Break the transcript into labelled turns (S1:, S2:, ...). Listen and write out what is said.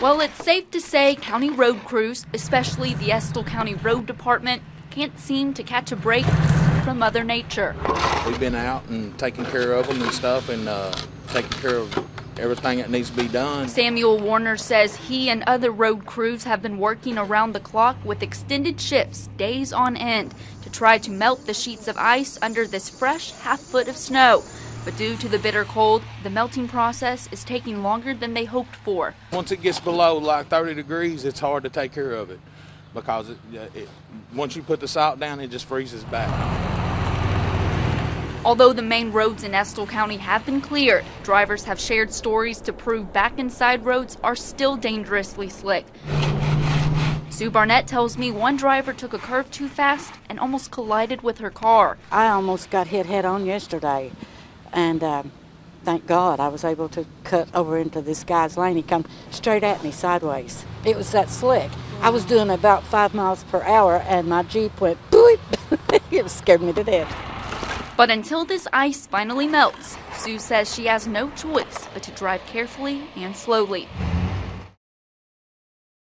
S1: Well, it's safe to say county road crews, especially the Estill County Road Department, can't seem to catch a break from Mother Nature.
S2: We've been out and taking care of them and stuff and uh, taking care of everything that needs to be done.
S1: Samuel Warner says he and other road crews have been working around the clock with extended shifts, days on end, to try to melt the sheets of ice under this fresh half foot of snow. But due to the bitter cold, the melting process is taking longer than they hoped for.
S2: Once it gets below like 30 degrees, it's hard to take care of it because it, it, once you put the salt down, it just freezes back.
S1: Although the main roads in Estill County have been cleared, drivers have shared stories to prove back and side roads are still dangerously slick. Sue Barnett tells me one driver took a curve too fast and almost collided with her car.
S3: I almost got hit head on yesterday, and um, thank God I was able to cut over into this guy's lane. He come straight at me sideways. It was that slick. I was doing about five miles per hour, and my Jeep went boop. it scared me to death.
S1: But until this ice finally melts, Sue says she has no choice but to drive carefully and slowly.